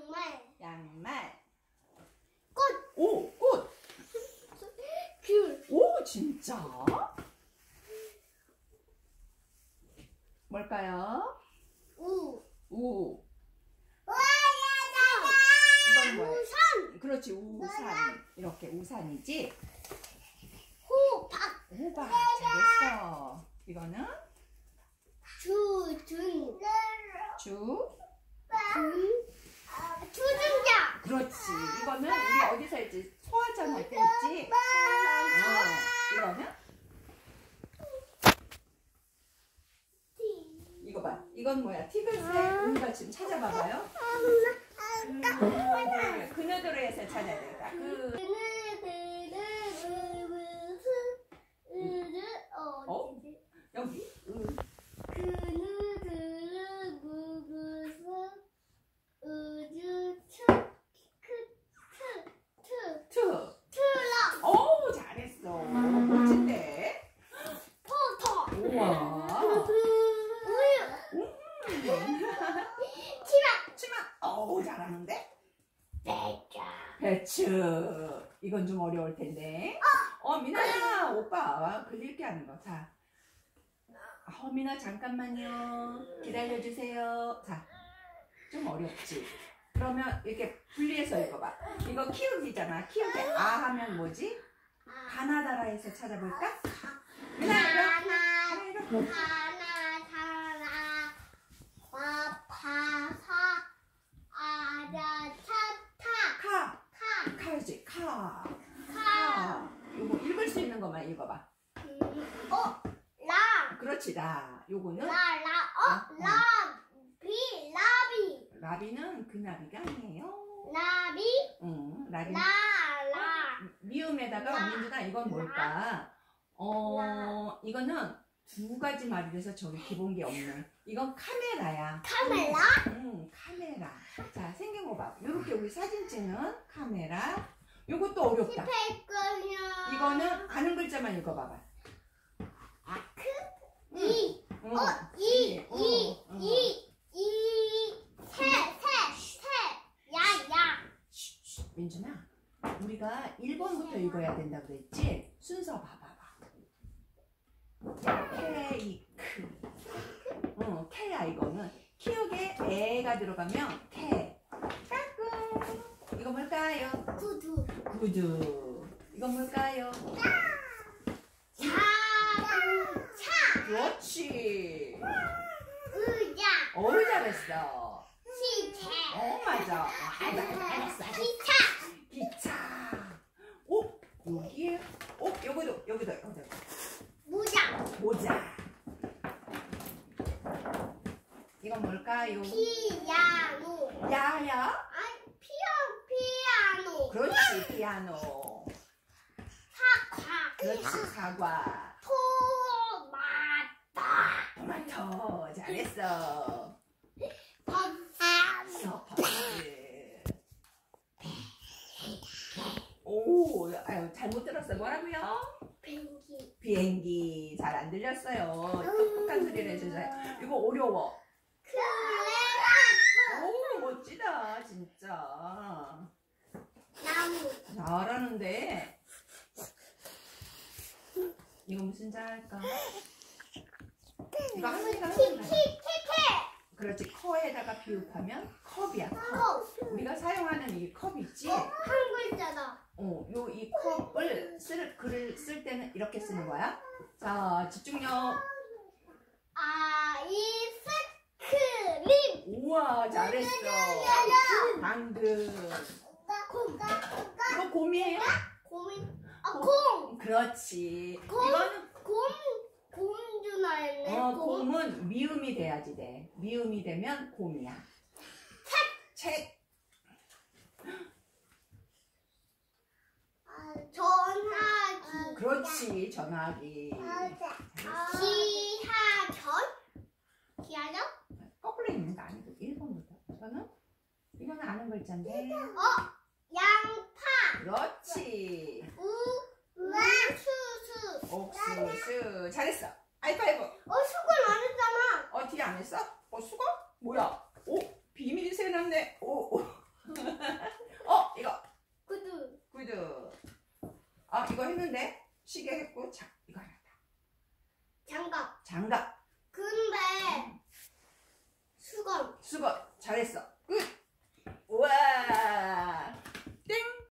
양말. 양말. 꽃. 오, 꽃. 귤. 오, 진짜? 뭘까요? 우. 우. 와, 이건 뭐예요? 우산. 그렇지, 우산. 이렇게 우산이지? 호박. 호박. 잘했어. 이거는 주, 준. 주. 준. 그렇지. 이거는 우리 어디서 했지? 소화전 할때 했지? 어, 이거는? 이거 봐. 이건 뭐야? 티글스의 음받침 찾아봐봐요. 그, 그녀들에서 찾아야 되겠다. 그, 어? 여기. 음, 트. 오, 잘했어. 멋진데? 우와. 음. 치마. 어우, 잘하는데? 배추. 이건 좀 어려울 텐데. 어, 미나야, 오빠. 글릴게 하는 거. 자. 어, 미나, 잠깐만요. 기다려주세요. 자. 좀 어렵지? 그러면 이렇게 분리해서 읽어봐. 이거 키우기잖아. 키우기. 아 하면 뭐지? 가나다라에서 찾아볼까? 미나, 이거. 하나, 이거. 카. 카지. 카. 카. 요거 읽을 수 있는 것만 읽어봐. 그렇지, 라. 요거는 라비는 그 나비가 아니에요. 응, 라비. 미음에다가 라. 민준아 이건 뭘까? 어, 이거는 두 가지 말이라서 저기 기본 게 없네. 이건 카메라야. 카메라? 응, 카메라. 자, 생긴 거 봐. 요렇게 우리 사진 찍는 카메라. 요것도 어렵다. 스피커요. 이거는 아는 글자만 읽어봐봐. 이, 응. 어, 이, 응, 이, 응. 이, 이, 새, 새, 새, 야, 야. 민준아, 우리가 1번부터 읽어야 된다 그랬지? 순서 봐봐봐. 케이크. 어, 케야 이거는. 키우게 애가 들어가면 케. 까꿍. 이거 뭘까요? 구두. 구두. 이건 뭘까요? 자동차. 그렇지. 의자. 어우 잘했어. 시체. 어 맞아. 아이고 잘했어. 기차. 오 여기에. 오 여기도 여기도 여기도. 모자. 모자. 이건 뭘까요? 피아노. 야야. 아니, 피아, 피아노. 그렇지 피아노. 사과. 그렇지 사과. 토마토. 토마토 잘했어. 버섯. 서퍼스. 오 아유 잘못 들었어 뭐라고요? 펭귄. 비행기 잘 안 들렸어요. 똑똑한 소리를 해주세요. 이거 어려워. 멋지다 진짜. 나무. 잘하는데. 이거 무슨 자 할까? 이거 할머니가. 키키 키키. 그렇지 커에다가 비읍하면 컵이야 컵. 컵. 우리가 사용하는 이 컵 있지? 한 글자다. 어, 요 이 컵을 쓸 글을 쓸 때는 이렇게 쓰는 거야. 자 집중력. 아이스크림. 우와 잘했어. 콩. 이거 곰이에요? 곰이. 아 콩. 그렇지. 곰? 이거는 곰. 곰주나 했네. 어, 곰. 곰은 미음이 돼야지 돼. 미음이 되면 곰이야. 책. 아, 전화기. 그렇지. 전화기. 글자인데. 어? 양파. 그렇지. 우, 우와, 수수. 옥수수. 잘했어. 아이파이브. 어, 수건 안 했잖아. 어, 뒤에 안 했어? 어, 수건? 뭐야? 오, 비밀이 새났네. 오, 오. 어, 이거. 구두. 구두. 아, 이거 했는데? 시계 했고, 자, 이거 하나. 장갑. 장갑. 근데, 음. 수건. 수건. 잘했어.